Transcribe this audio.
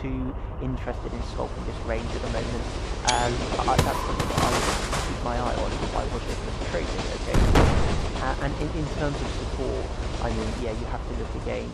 Too interested in sculpting this range at the moment. Um, I, that's something that I would keep my eye on if I was looking at trading. Okay. Uh, and in, in terms of support, I mean, yeah, you have to look again